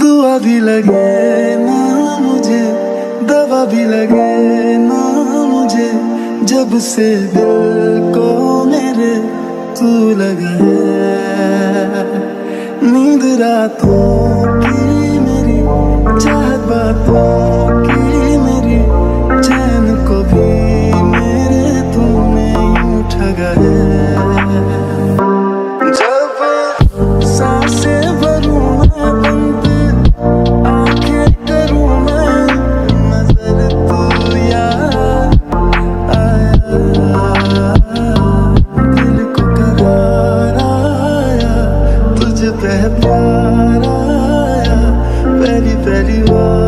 दुआ भी लगे ना मुझे, दवा भी लगे ना मुझे, जब से दिल को मेरे तू लगे नींद रातों की मेरी चाहत बातों है प्यार आया पहली पहली बार